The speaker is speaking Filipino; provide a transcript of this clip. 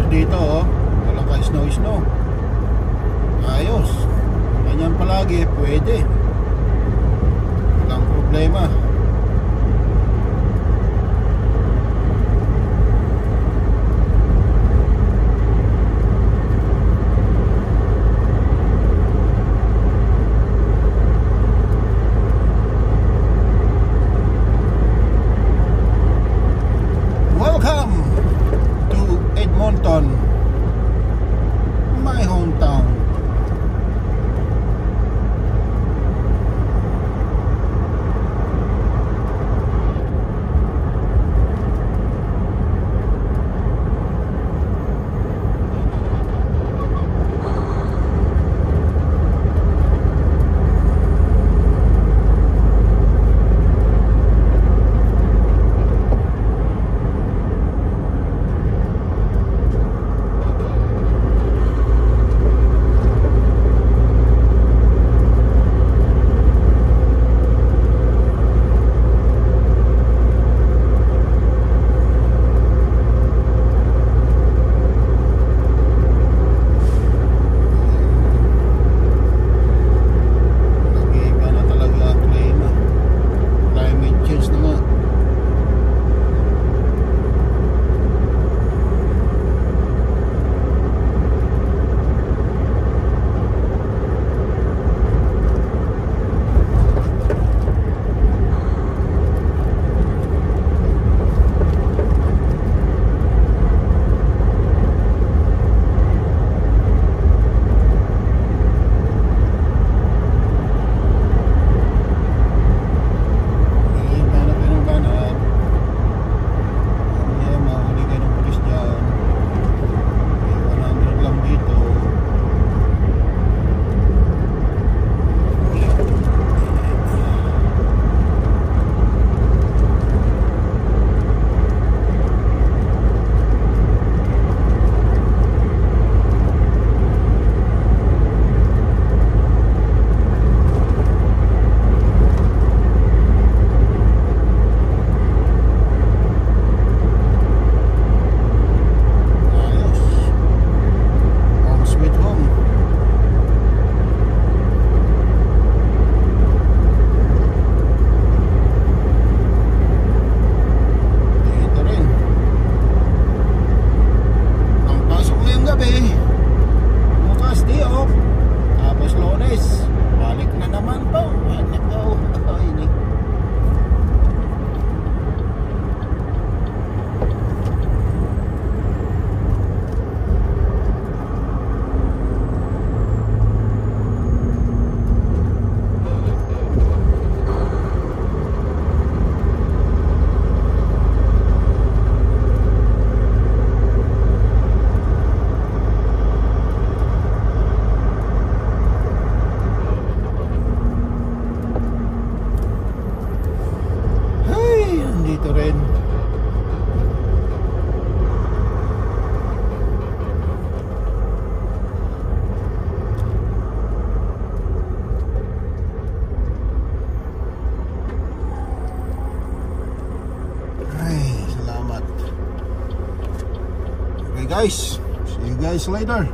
weather dito oh. Walang ka snow snow. Ayos. Ganyan palagi, pwede. Walang problema. guys. See you guys later.